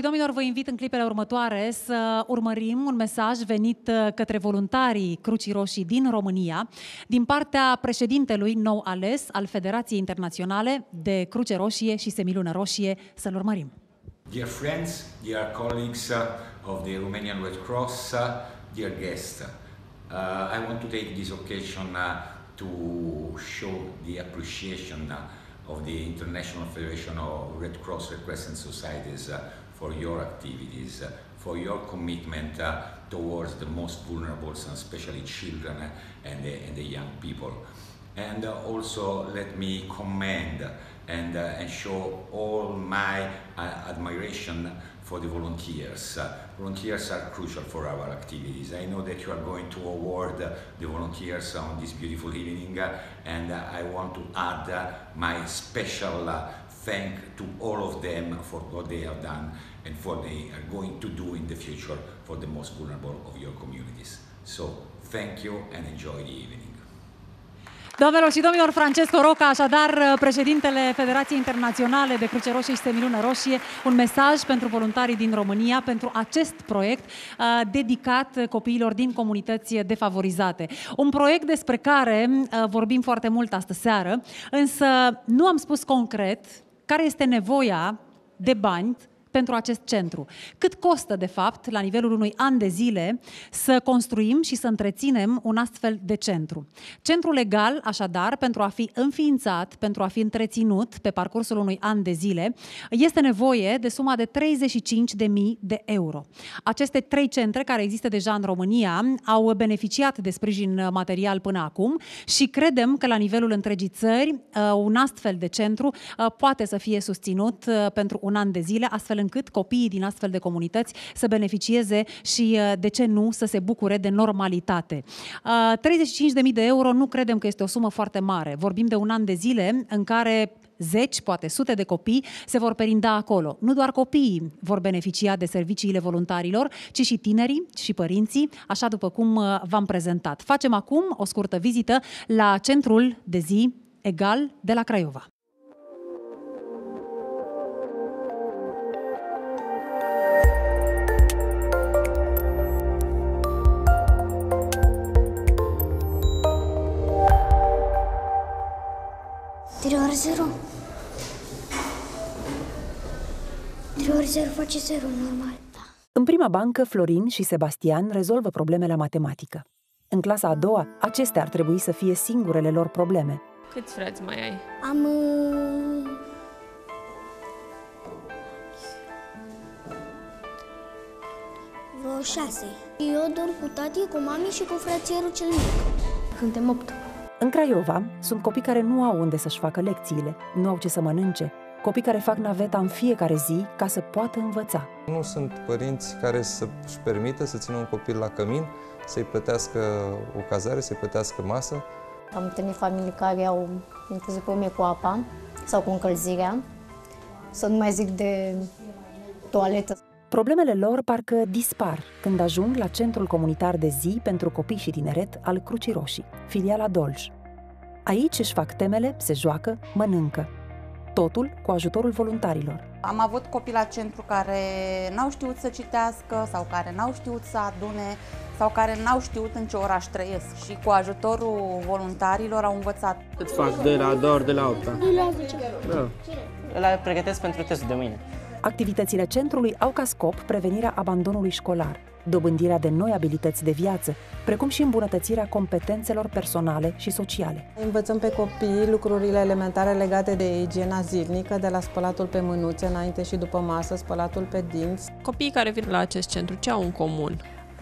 și domnilor, vă invit în clipele următoare să urmărim un mesaj venit uh, către voluntarii Crucii Roșii din România, din partea președintelui nou ales al Federației Internaționale de Cruce Roșie și Semilună Roșie. Să-l urmărim. Dear friends, dear colleagues uh, of the Romanian Red Cross, uh, dear guests, uh, I want to take this occasion uh, to show the appreciation uh, of the International Federation of Red Cross Red Crescent Societies uh, for your activities, uh, for your commitment uh, towards the most vulnerable, and especially children and the, and the young people. And uh, also let me commend and, and show all my admiration for the volunteers. Uh, volunteers are crucial for our activities. I know that you are going to award uh, the volunteers on this beautiful evening uh, and I want to add my special thank to all of them for what they have done and what they are going to do in the future for the most vulnerable of your communities. So thank you and enjoy the evening. Doamnelor și domnilor, Francesco Roca, așadar președintele Federației Internaționale de Cruce Roșie și Semilună Roșie, un mesaj pentru voluntarii din România pentru acest proiect uh, dedicat copiilor din comunități defavorizate. Un proiect despre care uh, vorbim foarte mult astă seară, însă nu am spus concret care este nevoia de bani pentru acest centru. Cât costă, de fapt, la nivelul unui an de zile, să construim și să întreținem un astfel de centru? Centru legal, așadar, pentru a fi înființat, pentru a fi întreținut pe parcursul unui an de zile, este nevoie de suma de 35.000 de euro. Aceste trei centre, care există deja în România, au beneficiat de sprijin material până acum și credem că la nivelul întregii țări, uh, un astfel de centru uh, poate să fie susținut uh, pentru un an de zile, astfel încât copiii din astfel de comunități să beneficieze și, uh, de ce nu, să se bucure de normalitate. 35.000 uh, de euro nu credem că este o sumă foarte mare. Vorbim de un an de zile în care zeci, poate sute de copii se vor perinda acolo. Nu doar copiii vor beneficia de serviciile voluntarilor, ci și tinerii și părinții, așa după cum uh, v-am prezentat. Facem acum o scurtă vizită la centrul de zi egal de la Craiova. Zero. 3 ori 0 face 0, normal. Da. În prima bancă, Florin și Sebastian rezolvă probleme la matematică. În clasa a doua, acestea ar trebui să fie singurele lor probleme. Câți frați mai ai? Am... uh, Vreo șase. Eu dorm cu tati, cu mami și cu frățierul cel mic. Suntem opt. În Craiova, sunt copii care nu au unde să-și facă lecțiile, nu au ce să mănânce, copii care fac naveta în fiecare zi ca să poată învăța. Nu sunt părinți care să-și permită să țină un copil la cămin, să-i plătească o cazare, să-i plătească masă. Am întâlnit familii care au inclusiv probleme cu apa sau cu încălzirea, să nu mai zic de toaletă. Problemele lor parcă dispar când ajung la Centrul Comunitar de Zi pentru Copii și Tineret al Crucii Roșii, filiala Dolj. Aici își fac temele, se joacă, mănâncă. Totul cu ajutorul voluntarilor. Am avut copii la centru care n-au știut să citească sau care n-au știut să adune sau care n-au știut în ce oraș trăiesc și cu ajutorul voluntarilor au învățat. Cât fac de la a doua ori de la a opta? Da. Îl pregătesc pentru testul de mâine. Activitățile centrului au ca scop prevenirea abandonului școlar, dobândirea de noi abilități de viață, precum și îmbunătățirea competențelor personale și sociale. Învățăm pe copii lucrurile elementare legate de igiena zilnică, de la spălatul pe mânuțe înainte și după masă, spălatul pe dinți. Copiii care vin la acest centru, ce au în comun?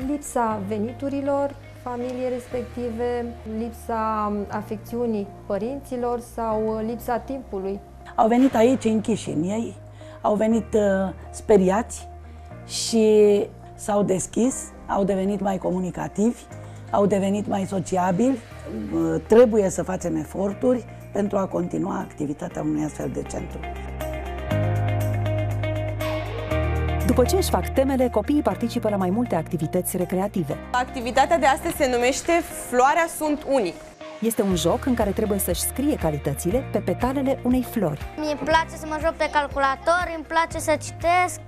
Lipsa veniturilor familiei respective, lipsa afecțiunii părinților sau lipsa timpului. Au venit aici închiși în ei, au venit uh, speriați și s-au deschis, au devenit mai comunicativi, au devenit mai sociabili. Uh, trebuie să facem eforturi pentru a continua activitatea unui astfel de centru. După ce își fac temele, copiii participă la mai multe activități recreative. Activitatea de astăzi se numește Floarea sunt unic. Este un joc în care trebuie să-și scrie calitățile pe petalele unei flori. Mie îmi place să mă joc pe calculator, îmi place să citesc.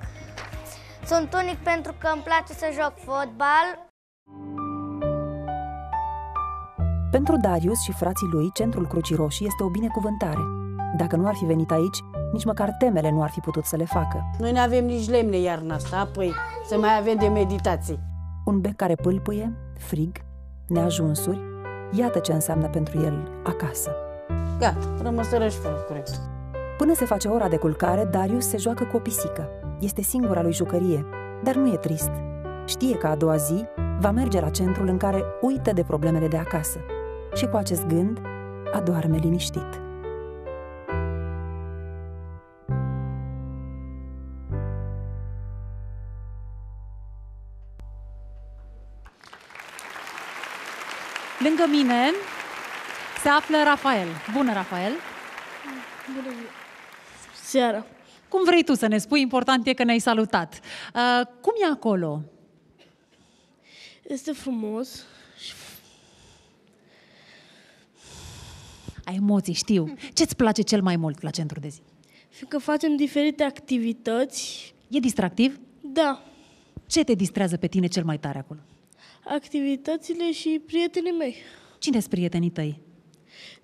Sunt unic pentru că îmi place să joc fotbal. Pentru Darius și frații lui, Centrul Crucii Roșii este o binecuvântare. Dacă nu ar fi venit aici, nici măcar temele nu ar fi putut să le facă. Noi nu avem nici lemne iarna asta, apoi să mai avem de meditații. Un bec care pâlpâie, frig, neajunsuri, iată ce înseamnă pentru el acasă. Gata, rămăsără și fără corect. Până se face ora de culcare, Darius se joacă cu o pisică. Este singura lui jucărie, dar nu e trist. Știe că a doua zi va merge la centrul în care uită de problemele de acasă. Și cu acest gând, adoarme liniștit. Lângă mine se află Rafael. Bună, Rafael! Bună seara! Cum vrei tu să ne spui? Important e că ne-ai salutat. Uh, cum e acolo? Este frumos. Ai emoții, știu. Ce-ți place cel mai mult la centru de zi? Fiindcă facem diferite activități. E distractiv? Da. Ce te distrează pe tine cel mai tare acolo? Activitățile și prietenii mei. Cine sunt prietenii tăi?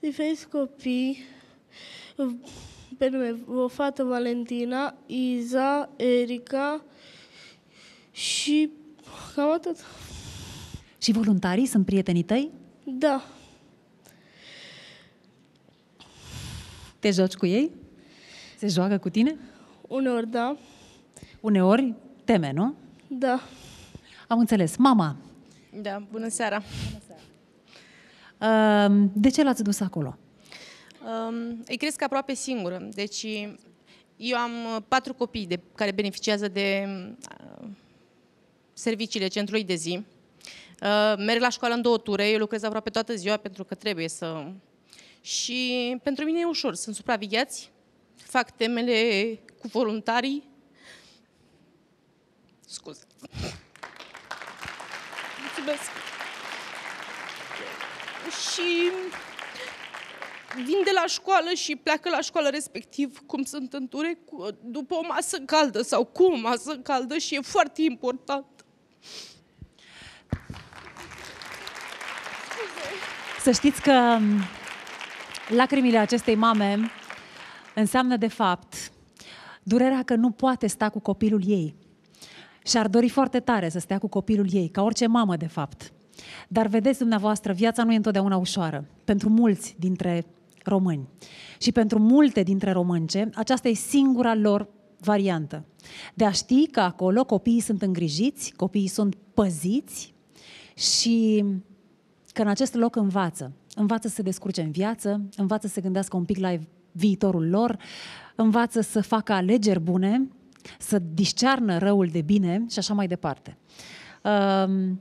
Diferiți copii, pe nume, o fată Valentina, Iza, Erica și cam atât. Și voluntarii sunt prietenii tăi? Da. Te joci cu ei? Se joacă cu tine? Uneori, da. Uneori teme, nu? Da. Am înțeles. Mama, Da, bună seara. uh, de ce l-ați dus acolo? Um, îi cresc aproape singură. Deci eu am uh, patru copii de, care beneficiază de uh, serviciile centrului de zi. Uh, merg la școală în două ture, eu lucrez aproape toată ziua pentru că trebuie să... Și pentru mine e ușor, sunt supravegheați, fac temele cu voluntarii. Scuze. Mulțumesc. Și vin de la școală și pleacă la școală respectiv, cum sunt în ture, cu, după o masă caldă sau cu o masă caldă și e foarte important. Să știți că m, lacrimile acestei mame înseamnă de fapt durerea că nu poate sta cu copilul ei. Și ar dori foarte tare să stea cu copilul ei, ca orice mamă de fapt. Dar vedeți dumneavoastră, viața nu e întotdeauna ușoară. Pentru mulți dintre români. Și pentru multe dintre românce, aceasta e singura lor variantă. De a ști că acolo copiii sunt îngrijiți, copiii sunt păziți și că în acest loc învață. Învață să se descurce în viață, învață să se gândească un pic la viitorul lor, învață să facă alegeri bune, să discearnă răul de bine și așa mai departe. Um,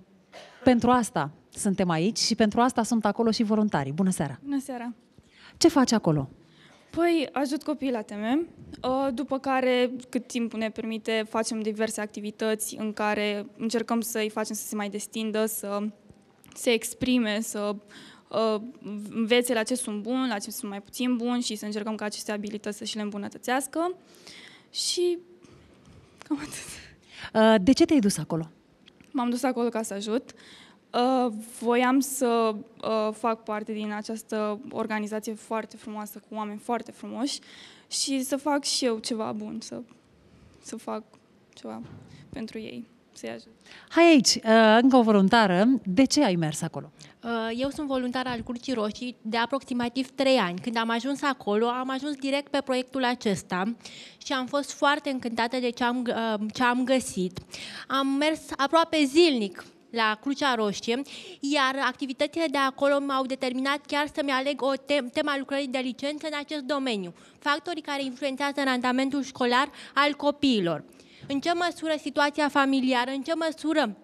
pentru asta suntem aici și pentru asta sunt acolo și voluntarii. Bună seara! Bună seara! Ce faci acolo? Păi, ajut copiii la teme, uh, după care, cât timp ne permite, facem diverse activități în care încercăm să-i facem să se mai destindă, să se exprime, să uh, învețe la ce sunt buni, la ce sunt mai puțin buni și să încercăm ca aceste abilități să și le îmbunătățească. Și cam atât. Uh, de ce te-ai dus acolo? M-am dus acolo ca să ajut. Uh, voiam să uh, fac parte din această organizație foarte frumoasă, cu oameni foarte frumoși și să fac și eu ceva bun, să, să fac ceva pentru ei, să-i ajut. Hai aici, uh, încă o voluntară. De ce ai mers acolo? Eu sunt voluntar al Curții Roșii de aproximativ 3 ani. Când am ajuns acolo, am ajuns direct pe proiectul acesta și am fost foarte încântată de ce am, ce am găsit. Am mers aproape zilnic la Crucea Roșie, iar activitățile de acolo m-au determinat chiar să-mi aleg o tem- tema lucrării de licență în acest domeniu, factorii care influențează randamentul școlar al copiilor. În ce măsură situația familiară, în ce măsură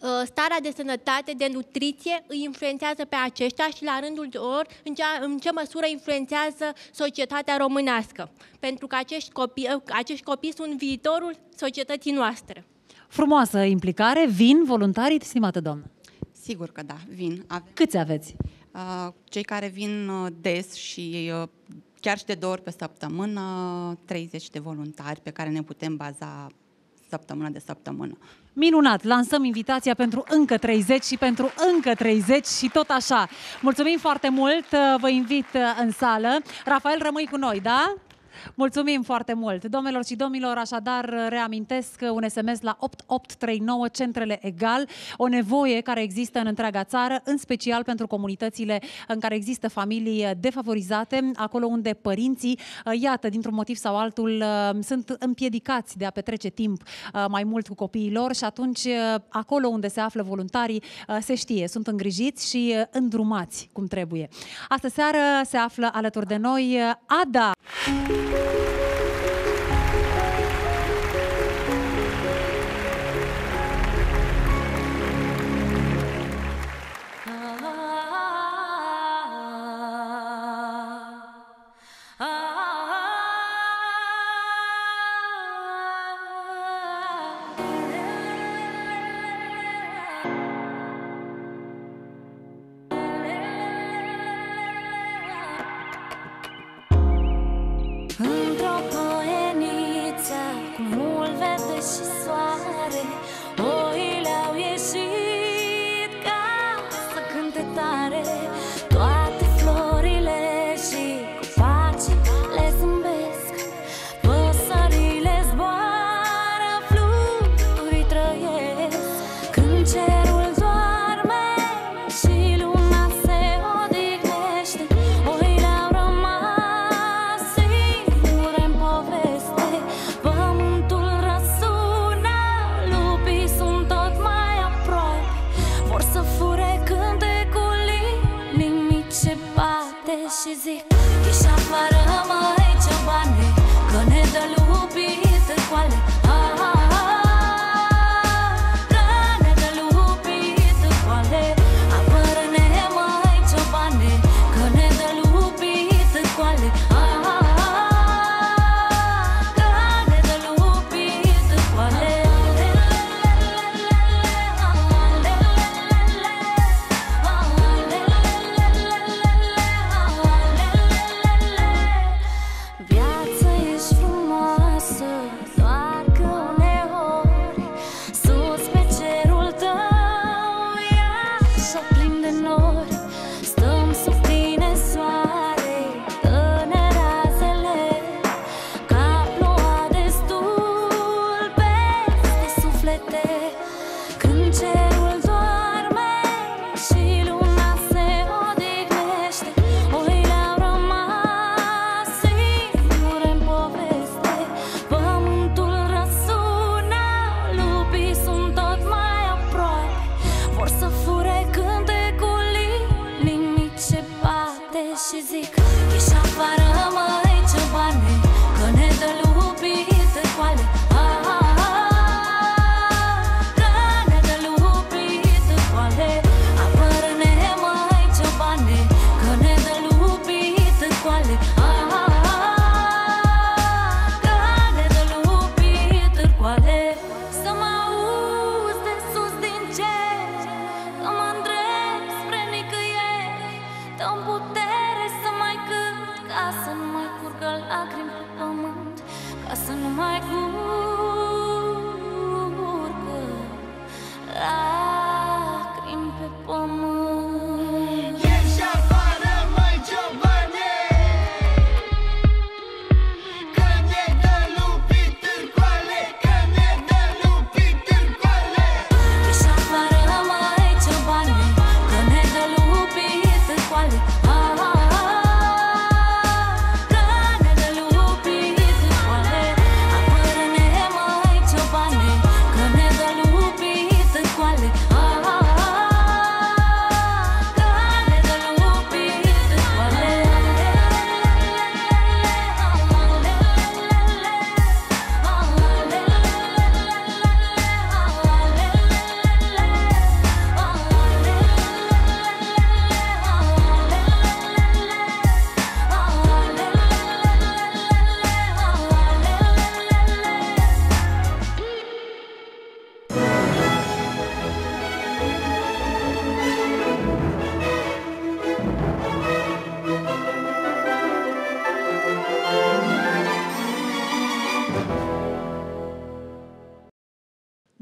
uh, starea de sănătate, de nutriție îi influențează pe aceștia și la rândul lor în ce, în ce măsură influențează societatea românească. Pentru că acești copii, uh, acești copii sunt viitorul societății noastre. Frumoasă implicare. Vin voluntarii, stimată doamnă? Sigur că da, vin. Ave- Câți aveți? Uh, cei care vin uh, des și uh, chiar și de două ori pe săptămână, 30 de voluntari pe care ne putem baza săptămână de săptămână. Minunat! Lansăm invitația pentru încă 30 și pentru încă 30 și tot așa. Mulțumim foarte mult, vă invit în sală. Rafael, rămâi cu noi, da? Mulțumim foarte mult. Domnilor și domnilor, așadar reamintesc un SMS la 8839 Centrele Egal, o nevoie care există în întreaga țară, în special pentru comunitățile în care există familii defavorizate, acolo unde părinții, iată, dintr-un motiv sau altul, sunt împiedicați de a petrece timp mai mult cu copiii lor și atunci acolo unde se află voluntarii se știe, sunt îngrijiți și îndrumați cum trebuie. Astă seară se află alături de noi Ada. Într-o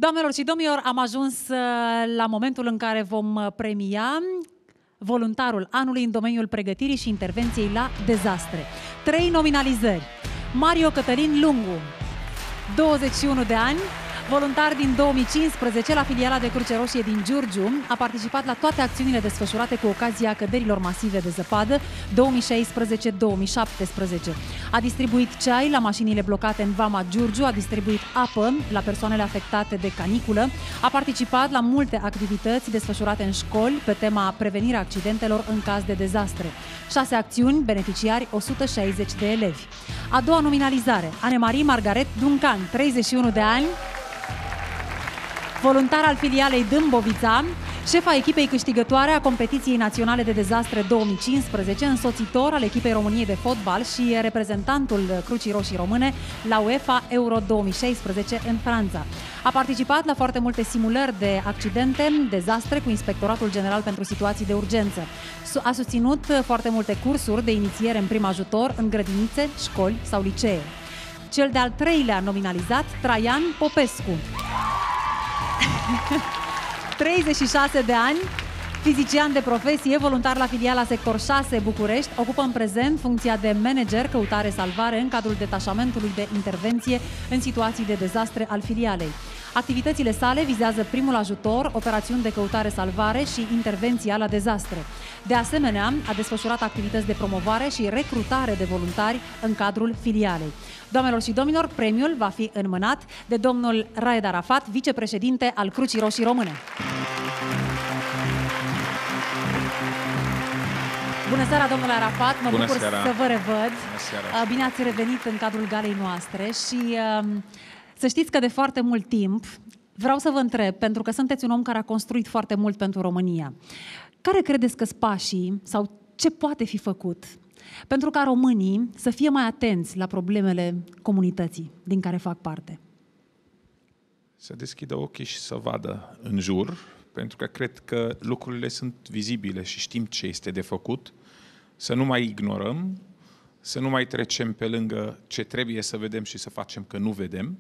Doamnelor și domnilor, am ajuns uh, la momentul în care vom uh, premia voluntarul anului în domeniul pregătirii și intervenției la dezastre. Trei nominalizări. Mario Cătălin Lungu, 21 de ani, voluntar din 2015 la filiala de Cruce Roșie din Giurgiu, a participat la toate acțiunile desfășurate cu ocazia căderilor masive de zăpadă 2016-2017. A distribuit ceai la mașinile blocate în Vama Giurgiu, a distribuit apă la persoanele afectate de caniculă, a participat la multe activități desfășurate în școli pe tema prevenirea accidentelor în caz de dezastre. Șase acțiuni, beneficiari 160 de elevi. A doua nominalizare, Anemarie Margaret Duncan, 31 de ani, voluntar al filialei Dâmbovița, șefa echipei câștigătoare a competiției naționale de dezastre 2015, însoțitor al echipei României de fotbal și reprezentantul Crucii Roșii Române la UEFA Euro 2016 în Franța. A participat la foarte multe simulări de accidente, dezastre cu Inspectoratul General pentru Situații de Urgență. Su- A susținut foarte multe cursuri de inițiere în prim ajutor în grădinițe, școli sau licee. Cel de-al treilea nominalizat, Traian Popescu. 36 de ani, fizician de profesie, voluntar la filiala Sector 6 București, ocupă în prezent funcția de manager căutare-salvare în cadrul detașamentului de intervenție în situații de dezastre al filialei. Activitățile sale vizează primul ajutor, operațiuni de căutare-salvare și intervenția la dezastre. De asemenea, a desfășurat activități de promovare și recrutare de voluntari în cadrul filialei. Doamnelor și domnilor, premiul va fi înmânat de domnul Raed Arafat, vicepreședinte al Crucii Roșii Române. Bună seara, domnule Arafat, mă Bună bucur seara. să vă revăd. Bună seara. Uh, Bine ați revenit în cadrul galei noastre și um, să știți că de foarte mult timp vreau să vă întreb, pentru că sunteți un om care a construit foarte mult pentru România, care credeți că sunt pașii sau ce poate fi făcut pentru ca românii să fie mai atenți la problemele comunității din care fac parte? Să deschidă ochii și să vadă în jur, pentru că cred că lucrurile sunt vizibile și știm ce este de făcut, să nu mai ignorăm, să nu mai trecem pe lângă ce trebuie să vedem și să facem că nu vedem,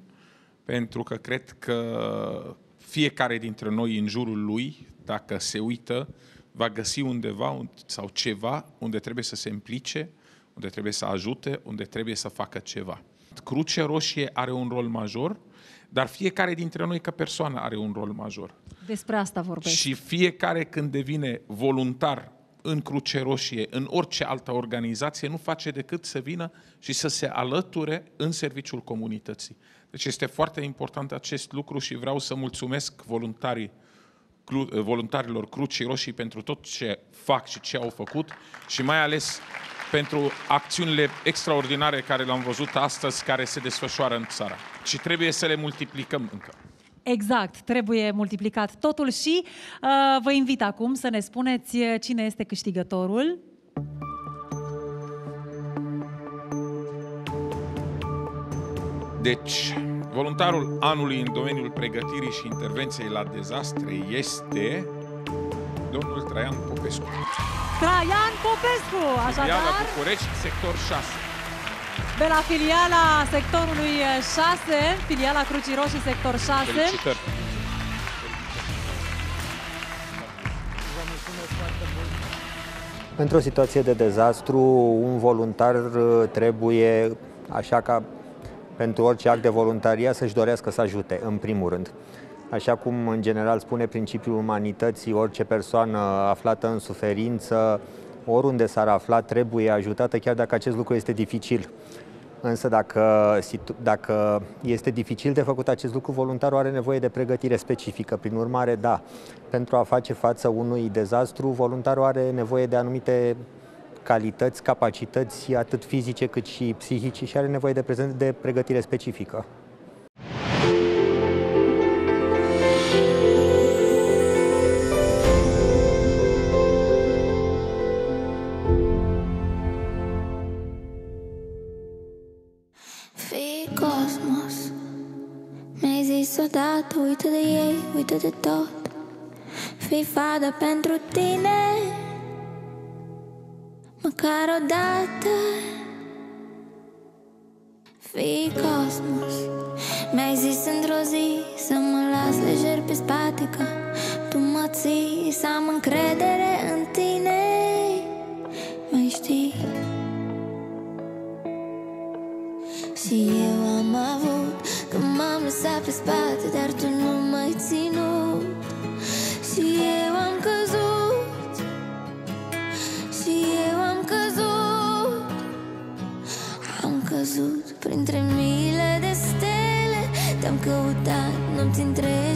pentru că cred că fiecare dintre noi în jurul lui, dacă se uită, va găsi undeva un- sau ceva unde trebuie să se implice, unde trebuie să ajute, unde trebuie să facă ceva. Cruce Roșie are un rol major dar fiecare dintre noi ca persoană are un rol major. Despre asta vorbesc. Și fiecare când devine voluntar în Cruce Roșie, în orice altă organizație, nu face decât să vină și să se alăture în serviciul comunității. Deci este foarte important acest lucru și vreau să mulțumesc voluntarii, cru- voluntarilor Crucii Roșii pentru tot ce fac și ce au făcut și mai ales pentru acțiunile extraordinare care le-am văzut astăzi, care se desfășoară în țara. Și trebuie să le multiplicăm încă. Exact, trebuie multiplicat totul și uh, vă invit acum să ne spuneți uh, cine este câștigătorul. Deci, voluntarul anului în domeniul pregătirii și intervenției la dezastre este domnul Traian Popescu. Traian Popescu, Filiala așadar, București, sector 6. de la filiala sectorului 6, filiala Crucii Roșii, sector 6. Felicitări! Într-o situație de dezastru, un voluntar uh, trebuie, așa ca pentru orice act de voluntaria, să-și dorească să ajute, în primul rând. Așa cum, în general, spune principiul umanității, orice persoană aflată în suferință, oriunde s-ar afla, trebuie ajutată, chiar dacă acest lucru este dificil. Însă dacă, situ- dacă este dificil de făcut acest lucru, voluntarul are nevoie de pregătire specifică. Prin urmare, da, pentru a face față unui dezastru, voluntarul are nevoie de anumite calități, capacități, atât fizice cât și psihice și are nevoie de, prezent, de pregătire specifică. Fii cosmos. Mi-ai zis odată Uită de ei, uită de tot. Fii fadă pentru tine Măcar odată. Fii cosmos. Mi-ai zis într-o zi Să mă las lejer pe spate Că tu mă ții Să am încredere în tine. Mai știi? Și eu am avut Că m-am lăsat pe spate Dar tu nu m-ai ținut. Și eu am căzut Não n-am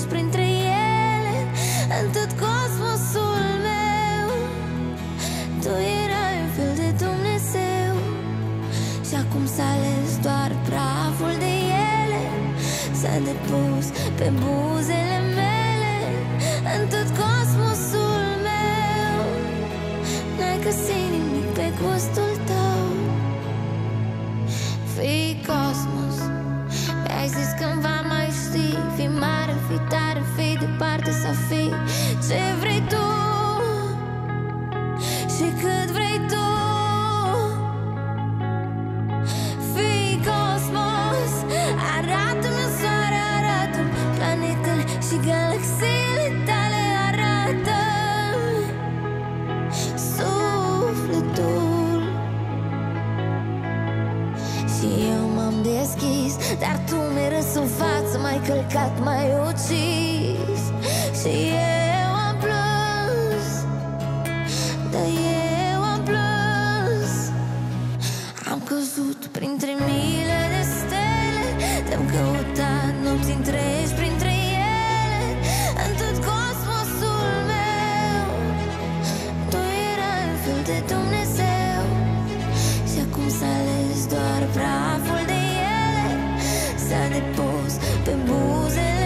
S-a depus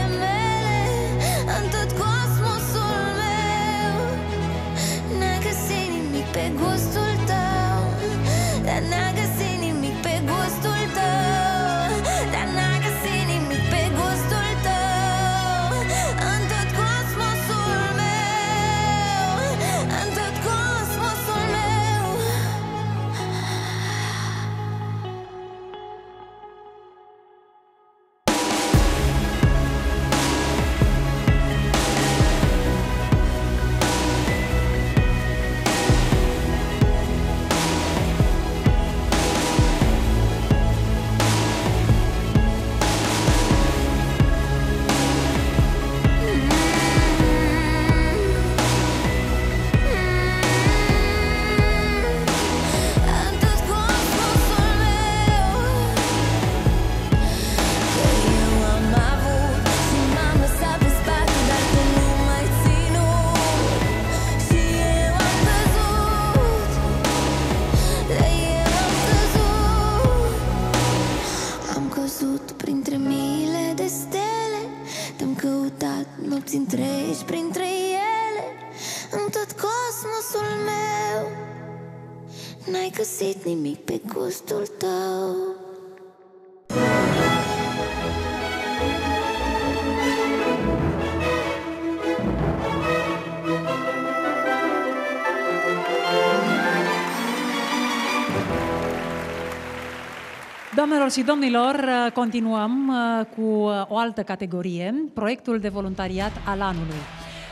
Doamnelor și domnilor, uh, continuăm uh, cu uh, o altă categorie, proiectul de voluntariat al anului.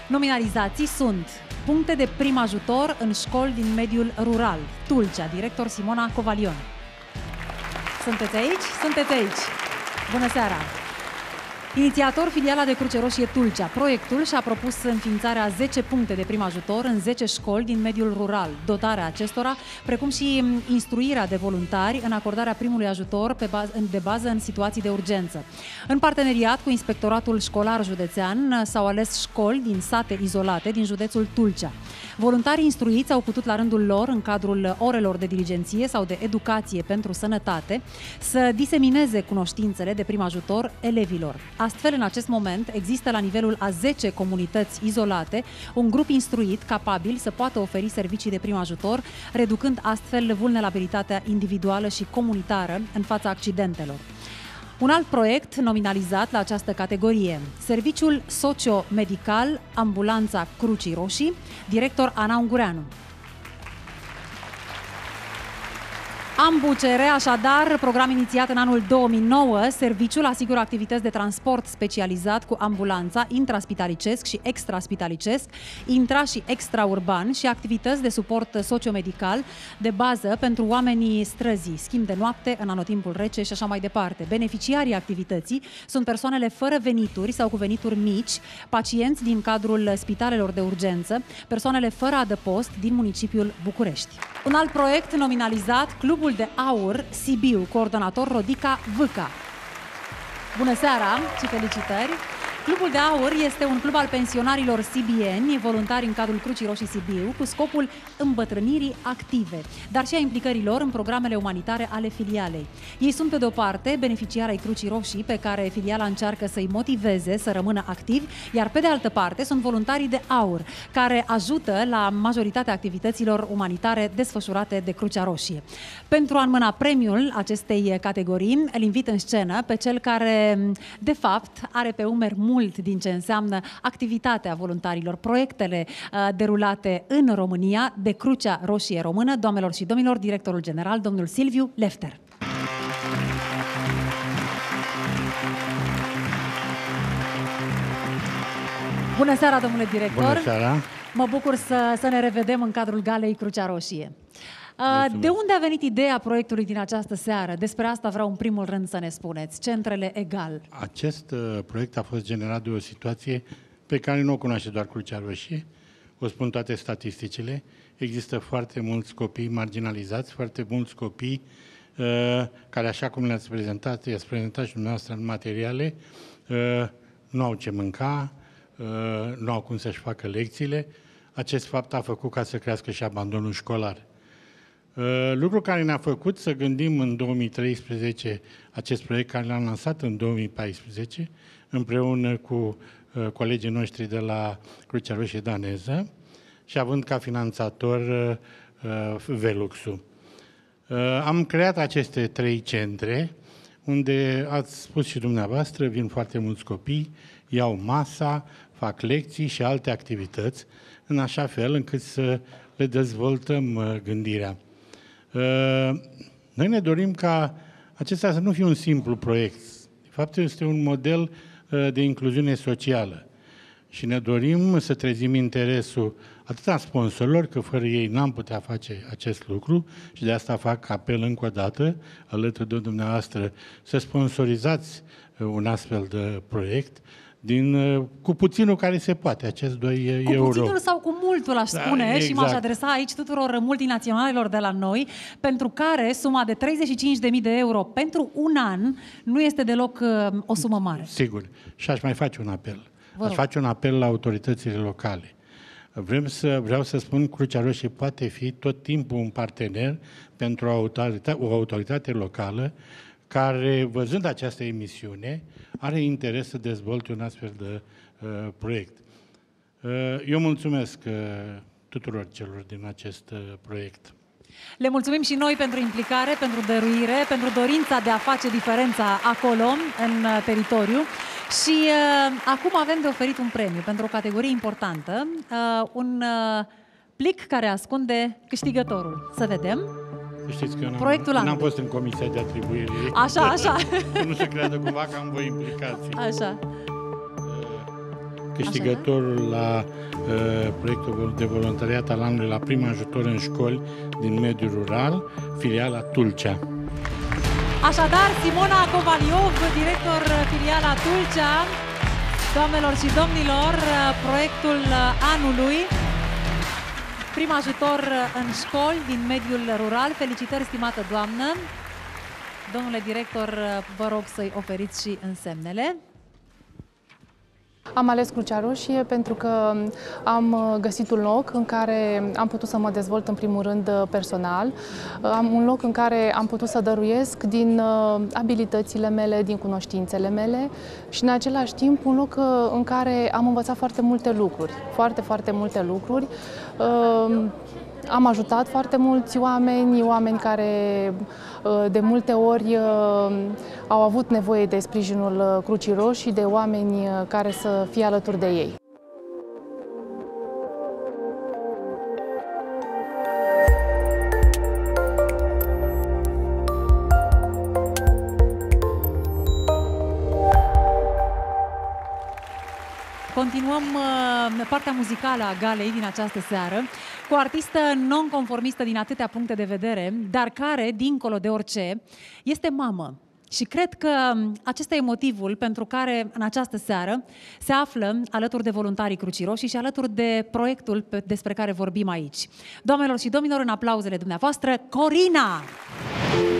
Nominalizații sunt puncte de prim ajutor în școli din mediul rural. Tulcea, director Simona Covalion. Sunteți aici? Sunteți aici. Bună seara! Inițiator filiala de Cruce Roșie Tulcea, proiectul și-a propus înființarea 10 puncte de prim ajutor în 10 școli din mediul rural, dotarea acestora, precum și instruirea de voluntari în acordarea primului ajutor pe baz, de bază în situații de urgență. În parteneriat cu Inspectoratul Școlar Județean s-au ales școli din sate izolate din județul Tulcea. Voluntarii instruiți au putut la rândul lor, în cadrul orelor de diligenție sau de educație pentru sănătate, să disemineze cunoștințele de prim ajutor elevilor. Astfel, în acest moment, există la nivelul a 10 comunități izolate un grup instruit capabil să poată oferi servicii de prim ajutor, reducând astfel vulnerabilitatea individuală și comunitară în fața accidentelor. Un alt proiect nominalizat la această categorie, Serviciul Socio-Medical Ambulanța Crucii Roșii, director Ana Ungureanu. AMBUCR, așadar, program inițiat în anul 2009, serviciul asigură activități de transport specializat cu ambulanța intraspitalicesc și extraspitalicesc, intra- și extraurban și activități de suport sociomedical de bază pentru oamenii străzii, schimb de noapte în anotimpul rece și așa mai departe. Beneficiarii activității sunt persoanele fără venituri sau cu venituri mici, pacienți din cadrul spitalelor de urgență, persoanele fără adăpost din municipiul București. Un alt proiect nominalizat, Clubul de Aur Sibiu, coordonator Rodica Vâca. Bună seara și felicitări! Clubul de Aur este un club al pensionarilor sibieni, voluntari în cadrul Crucii Roșii Sibiu, cu scopul îmbătrânirii active, dar și a implicării lor în programele umanitare ale filialei. Ei sunt, pe de-o parte, beneficiari ai Crucii Roșii, pe care filiala încearcă să-i motiveze să rămână activi, iar pe de altă parte sunt voluntarii de Aur, care ajută la majoritatea activităților umanitare desfășurate de Crucea Roșie. Pentru a înmâna premiul acestei categorii, îl invit în scenă pe cel care, de fapt, are pe umeri mult din ce înseamnă activitatea voluntarilor, proiectele uh, derulate în România de Crucea Roșie Română, doamnelor și domnilor, directorul general, domnul Silviu Lefter. Bună seara, domnule director! Bună seara! Mă bucur să, să ne revedem în cadrul Galei Crucea Roșie. Uh, De unde a venit ideea proiectului din această seară? Despre asta vreau în primul rând să ne spuneți. Centrele Egal. Acest uh, proiect a fost generat de o situație pe care nu o cunoaște doar Crucea Roșie. O spun toate statisticile. Există foarte mulți copii marginalizați, foarte mulți copii uh, care, așa cum le-ați prezentat, i-ați prezentat și dumneavoastră în materiale, uh, nu au ce mânca, uh, nu au cum să-și facă lecțiile. Acest fapt a făcut ca să crească și abandonul școlar. Uh, Lucru care ne-a făcut să gândim în 2013 acest proiect care l-am lansat în 2014 împreună cu uh, colegii noștri de la Crucea Roșie Daneză și având ca finanțator uh, Veluxul. Am creat aceste trei centre unde ați spus și dumneavoastră, vin foarte mulți copii, iau masa, fac lecții și alte activități, în așa fel încât să le dezvoltăm gândirea. Noi ne dorim ca acesta să nu fie un simplu proiect. De fapt, este un model de incluziune socială. Și ne dorim să trezim interesul atât a sponsorilor, că fără ei n-am putea face acest lucru și de asta fac apel încă o dată, alături de dumneavoastră, să sponsorizați un astfel de proiect, din, cu puținul care se poate, acest 2 Cu euro. puținul sau cu multul, aș Da, spune, și m-aș exact. adresa aici tuturor multinaționalelor de la noi, pentru care suma de 35.000 de euro pentru un an nu este deloc uh, o sumă mare. Sigur. Și aș mai face un apel. Vă aș rog. face un apel la autoritățile locale. Vrem să, vreau să spun, Crucea Roșie poate fi tot timpul un partener pentru o autoritate, o autoritate locală care, văzând această emisiune, are interes să dezvolte un astfel de uh, proiect. Uh, eu mulțumesc uh, tuturor celor din acest uh, proiect. Le mulțumim și noi pentru implicare, pentru dăruire, pentru dorința de a face diferența acolo, în uh, teritoriu. Și uh, acum avem de oferit un premiu pentru o categorie importantă, uh, un uh, plic care ascunde câștigătorul. Să vedem. Să Știți că eu n-am, Proiectul n-am anului. fost în comisia de atribuire. Așa, așa. Să nu se creadă cumva că am voi implicați. Așa. Câștigătorul la uh, proiectul de voluntariat al anului la prim ajutor în școli din mediul rural, filiala Tulcea. Așadar, Simona Covaliov, director uh, filiala Tulcea, doamnelor și domnilor, uh, proiectul uh, anului, prim ajutor uh, în școli din mediul rural. Felicitări, stimată doamnă! Domnule director, uh, vă rog să-i oferiți și însemnele. Am ales Crucea Roșie pentru că am uh, găsit un loc în care am putut să mă dezvolt în primul rând uh, personal. Uh, Am un loc în care am putut să dăruiesc din uh, abilitățile mele, din cunoștințele mele și în același timp un loc uh, în care am învățat foarte multe lucruri, foarte, foarte multe lucruri. Uh, Am ajutat foarte mulți oameni, oameni care uh, de multe ori uh, au avut nevoie de sprijinul uh, Crucii Roșii, de oameni uh, care să fie alături de ei. Continuăm uh, partea muzicală a galei din această seară cu o artistă non-conformistă din atâtea puncte de vedere, dar care, dincolo de orice, este mamă. Și cred că um, acesta e motivul pentru care în această seară se află alături de voluntarii Crucii Roșii și alături de proiectul pe- despre care vorbim aici. Doamnelor și domnilor, în aplauzele dumneavoastră, Corina! Ești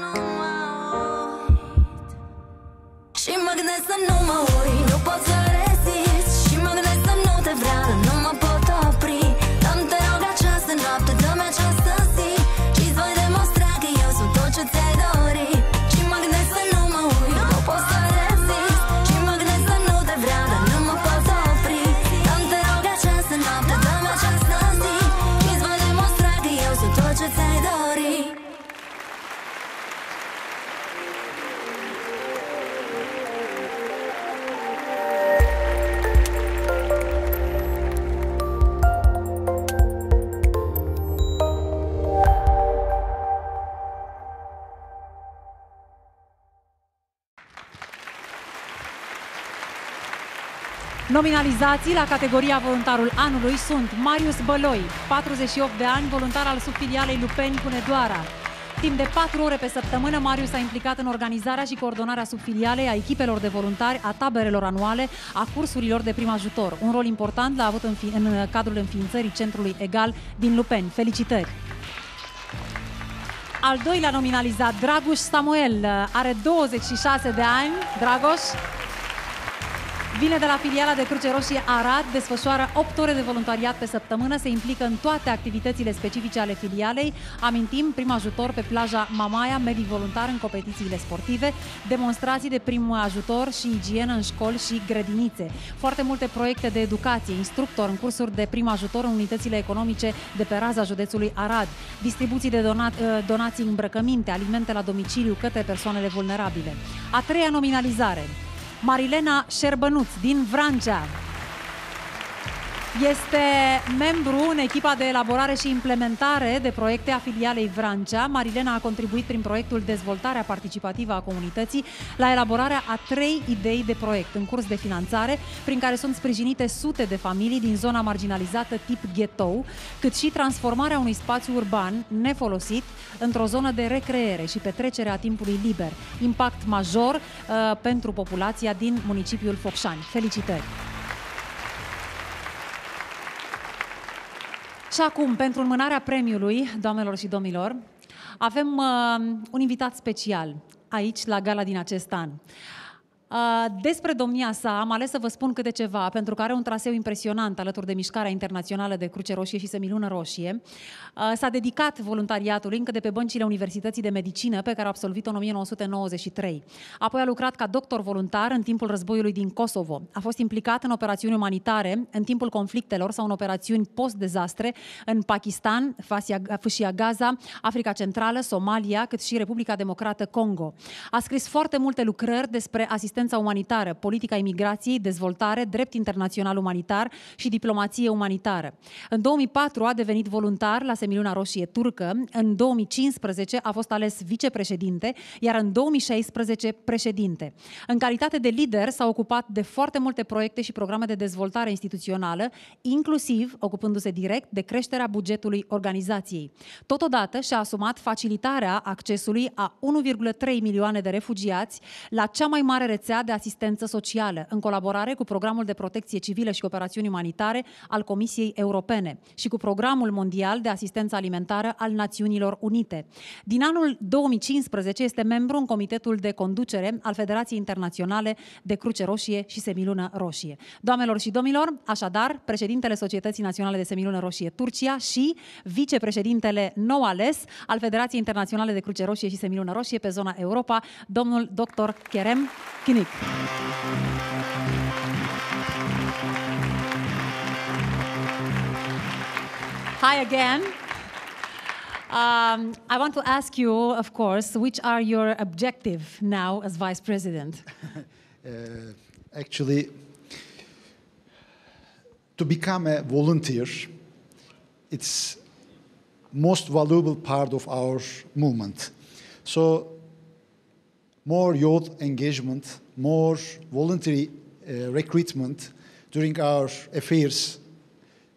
nu mă uit Și mă gândesc să nu mă uit. Nominalizații la categoria voluntarul anului sunt Marius Băloi, 48 de ani, voluntar al subfilialei Lupeni Hunedoara. Timp de 4 ore pe săptămână, Marius s-a implicat în organizarea și coordonarea subfilialei a echipelor de voluntari, a taberelor anuale, a cursurilor de prim ajutor. Un rol important l-a avut în, fi- în cadrul înființării Centrului Egal din Lupeni. Felicitări! Al doilea nominalizat, Dragoș Samuel, are 26 de ani. Dragoș vine de la filiala de Cruce Roșie Arad, desfășoară 8 ore de voluntariat pe săptămână, se implică în toate activitățile specifice ale filialei. Amintim, prim ajutor pe plaja Mamaia, medic voluntar în competițiile sportive, demonstrații de prim ajutor și igienă în școli și grădinițe. Foarte multe proiecte de educație, instructor în cursuri de prim ajutor în unitățile economice de pe raza județului Arad, distribuții de donat, uh, donații îmbrăcăminte, alimente la domiciliu către persoanele vulnerabile. A treia nominalizare, Marilena Șerbănuț din Vrancea. Este membru în echipa de elaborare și implementare de proiecte a filialei Vrancea. Marilena a contribuit prin proiectul Dezvoltarea participativă a comunității la elaborarea a trei idei de proiect în curs de finanțare, prin care sunt sprijinite sute de familii din zona marginalizată tip ghetou, cât și transformarea unui spațiu urban nefolosit într-o zonă de recreere și petrecere a timpului liber. Impact major uh, pentru populația din municipiul Focșani. Felicitări! Și acum, pentru înmânarea premiului, doamnelor și domnilor, avem uh, un invitat special aici, la gala din acest an. Uh, despre domnia sa am ales să vă spun câte ceva, pentru că are un traseu impresionant alături de Mișcarea Internațională de Cruce Roșie și Semilună Roșie. Uh, s-a dedicat voluntariatului încă de pe băncile Universității de Medicină, pe care a absolvit-o în 1993. Apoi a lucrat ca doctor voluntar în timpul războiului din Kosovo. A fost implicat în operațiuni umanitare în timpul conflictelor sau în operațiuni post-dezastre în Pakistan, Fasia- Fâșia Gaza, Africa Centrală, Somalia, cât și Republica Democrată Congo. A scris foarte multe lucrări despre asistența umanitară, politica imigrației, dezvoltare, drept internațional umanitar și diplomație umanitară. În 2004 a devenit voluntar la Semiluna Roșie Turcă, în 2015 a fost ales vicepreședinte, iar în 2016 președinte. În calitate de lider s-a ocupat de foarte multe proiecte și programe de dezvoltare instituțională, inclusiv ocupându-se direct de creșterea bugetului organizației. Totodată și-a asumat facilitarea accesului a 1,3 milioane de refugiați la cea mai mare rețea de asistență socială, în colaborare cu Programul de Protecție Civilă și Operațiuni Umanitare al Comisiei Europene și cu Programul Mondial de Asistență Alimentară al Națiunilor Unite. Din anul 2015 este membru în Comitetul de Conducere al Federației Internaționale de Cruce Roșie și Semilună Roșie. Doamnelor și domnilor, așadar, președintele Societății Naționale de Semilună Roșie Turcia și vicepreședintele nou ales al Federației Internaționale de Cruce Roșie și Semilună Roșie pe zona Europa, domnul dr. Kerem Kinic. Hi again. Um, I want to ask you, of course, which are your objective now as vice president? Uh, actually, to become a volunteer, it's most valuable part of our movement. So, more youth engagement, more voluntary uh, recruitment during our affairs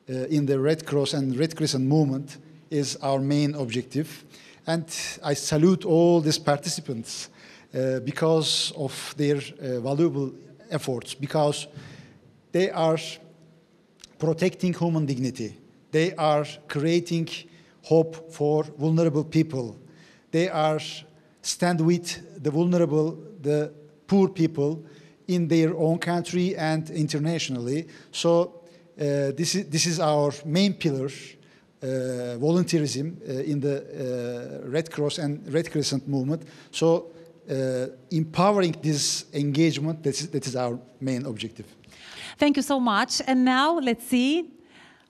uh, in the Red Cross and Red Crescent movement is our main objective. And I salute all these participants uh, because of their valuable efforts, because they are protecting human dignity. They are creating hope for vulnerable people. They are stand with the vulnerable, the poor people in their own country and internationally. So uh, this, is, this is our main pillar, uh, volunteerism uh, in the uh, Red Cross and Red Crescent movement. So uh, empowering this engagement, that is, that is our main objective. Thank you so much. And now let's see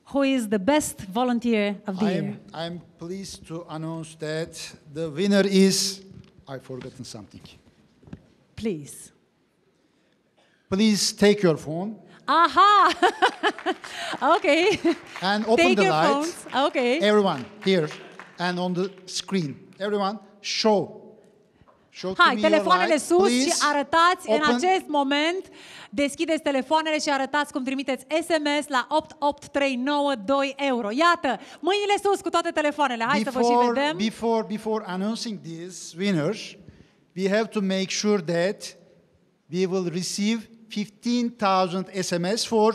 who is the best volunteer of the year. I'm, I'm pleased to announce that the winner is, I've forgotten something. Please. Please take your phone Aha! okay. and open Take the your lights. phones. Okay. Everyone here and on the screen. Everyone show. Show to Hai, me your telefoanele light, sus și please. arătați în Open. acest moment. Deschideți telefoanele și arătați cum trimiteți SMS la 88392 euro. Iată, mâinile sus cu toate telefoanele. Hai să vă și before, vedem. Before, before announcing these winners, we have to make sure that we will receive 15,000 SMS for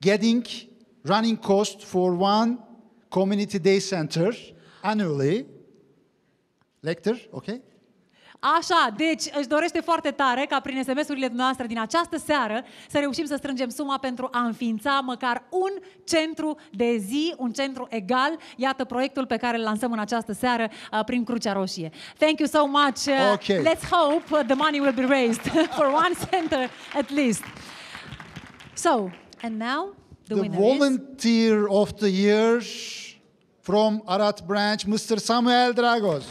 getting running cost for one community day center annually. Lecter, okay? Așa, deci își dorește foarte tare ca prin SMS-urile noastre din această seară să reușim să strângem suma pentru a înființa măcar un centru de zi, un centru egal. Iată proiectul pe care îl lansăm în această seară uh, prin Crucea Roșie. Thank you so much. Uh, Okay. Let's hope uh, the money will be raised for one center at least. So, and now the, the winner is... volunteer of the year from Arat branch, Mr. Samuel Dragos.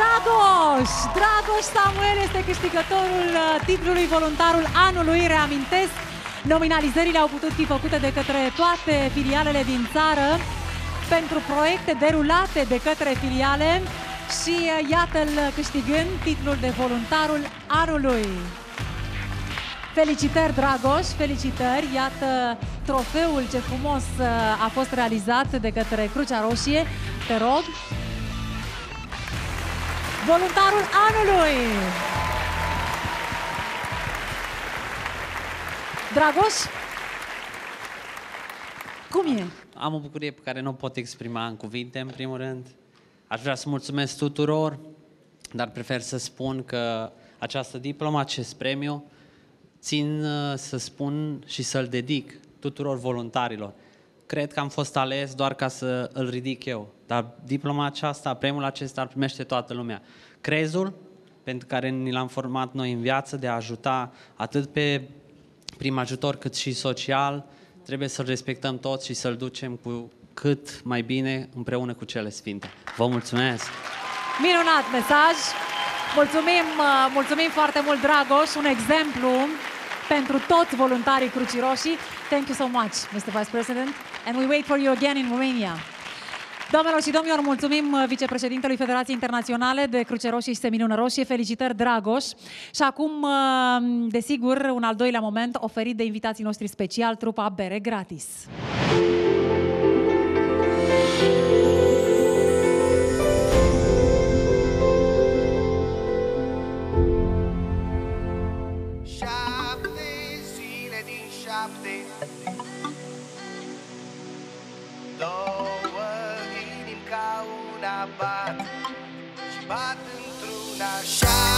Dragoș! Dragoș Samuel este câștigătorul uh, titlului Voluntarul Anului. Reamintesc, nominalizările au putut fi făcute de către toate filialele din țară pentru proiecte derulate de către filiale și uh, iată-l câștigând titlul de Voluntarul Anului. Felicitări, Dragoș, felicitări! Iată trofeul ce frumos uh, a fost realizat de către Crucea Roșie. Te rog, Voluntarul anului! Dragoș, cum e? Am o bucurie pe care nu o pot exprima în cuvinte, în primul rând. Aș vrea să mulțumesc tuturor, dar prefer să spun că această diplomă, acest premiu, țin uh, să spun și să-l dedic tuturor voluntarilor. Cred că am fost ales doar ca să îl ridic eu, dar diploma aceasta, premiul acesta îl primește toată lumea. Crezul, pentru care ni l-am format noi în viață, de a ajuta atât pe prim ajutor cât și social, trebuie să-l respectăm toți și să-l ducem cu cât mai bine împreună cu cele sfinte. Vă mulțumesc! Minunat mesaj! Mulțumim, uh, mulțumim foarte mult, Dragoș, un exemplu pentru toți voluntarii Crucii Roșii. Thank you so much, Mr. Vice President, and we wait for you again in Romania. Doamnelor și domnilor, mulțumim uh, vicepreședintelui Federației Internaționale de Cruce Roșie și Seminună Roșie. Felicitări, Dragoș! Și acum, uh, desigur, un al doilea moment oferit de invitații noștri special, trupa Bere Gratis. Într-una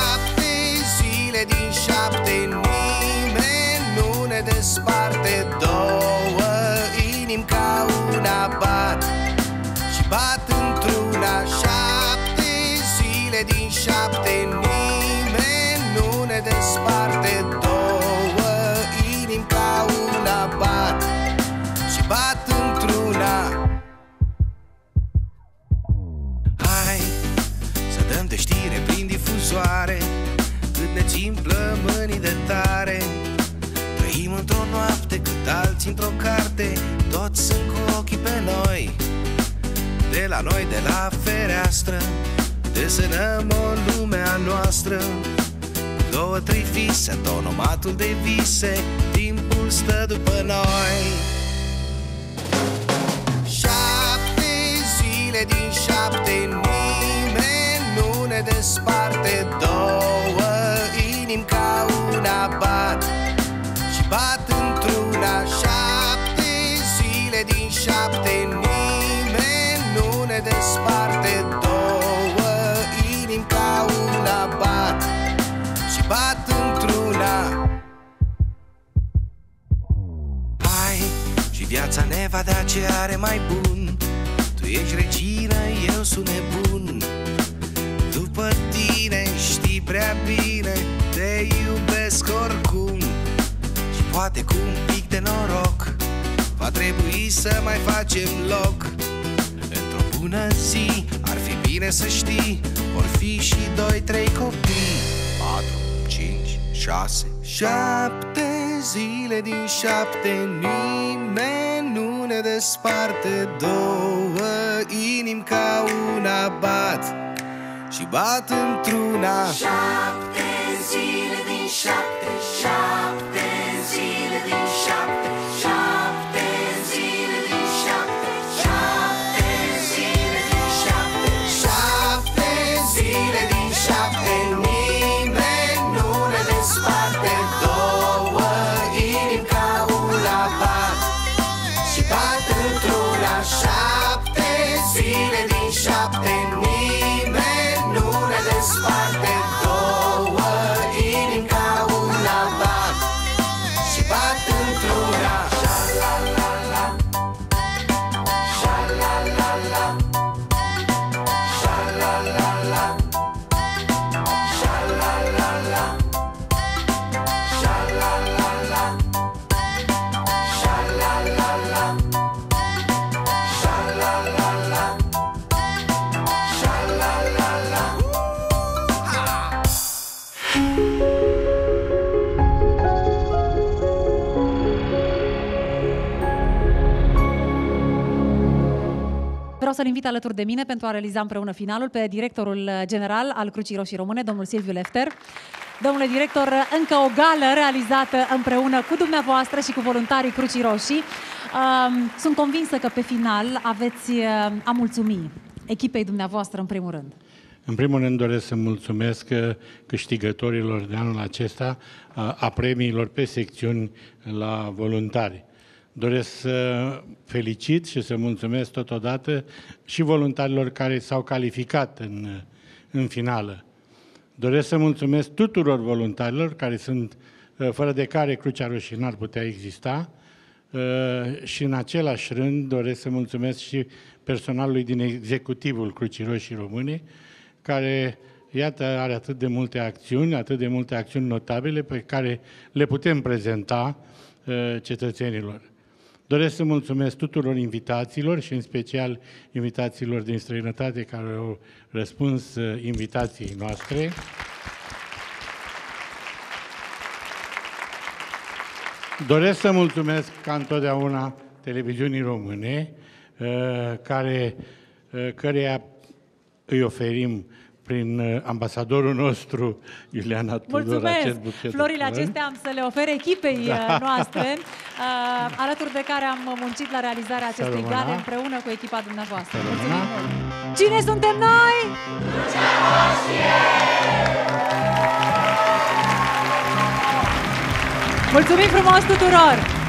plămânii de tare. Trăim într-o noapte cât alții într-o carte. Toți sunt cu ochii pe noi. De la noi, de la fereastră. Desenăm o lume a noastră. Cu două, trei vise, autonomatul de vise. Timpul stă după noi. Șapte zile din șapte Nimeni nu ne desparte. Două ce are mai bun. Tu ești regină, eu sunt nebun. După tine știi prea bine Te iubesc oricum. Și poate cu un pic de noroc Va trebui să mai facem loc. Într-o bună zi ar fi bine să știi Vor fi și doi, trei copii. Patru, cinci, șase, șapte zile din șapte Nimeni nu ne desparte Două inimi ca una bat Și și bat într-una. Șapte zile din șapte, șapte shopping să-l invit alături de mine pentru a realiza împreună finalul pe directorul general al Crucii Roșii Române, domnul Silviu Lefter. Domnule director, încă o gală realizată împreună cu dumneavoastră și cu voluntarii Crucii Roșii. Um, Sunt convinsă că pe final aveți uh, a mulțumi echipei dumneavoastră în primul rând. În primul rând doresc să mulțumesc uh, câștigătorilor de anul acesta uh, a premiilor pe secțiuni la voluntari. Doresc să felicit și să mulțumesc totodată și voluntarilor care s-au calificat în, uh, în finală. Doresc să mulțumesc tuturor voluntarilor care sunt, fără de care Crucea Roșie n-ar putea exista, și în același rând doresc să mulțumesc și personalului din executivul Crucii Roșii Române, care, iată, are atât de multe acțiuni, atât de multe acțiuni notabile pe care le putem prezenta uh, cetățenilor. Doresc să mulțumesc tuturor invitațiilor și în special invitațiilor din străinătate care au răspuns uh, invitației noastre. Doresc să mulțumesc ca întotdeauna televiziunii române, uh, care, uh, căreia îi oferim prin uh, ambasadorul nostru, Iuliana Tudor, Mulțumesc! acest buchet de Florile flori. acestea am să le ofer echipei Da. da. noastre, uh, alături de care am muncit la realizarea acestei rămână. gale împreună cu echipa dumneavoastră. Mulțumim mult! Cine suntem noi? Mulțumim frumos tuturor!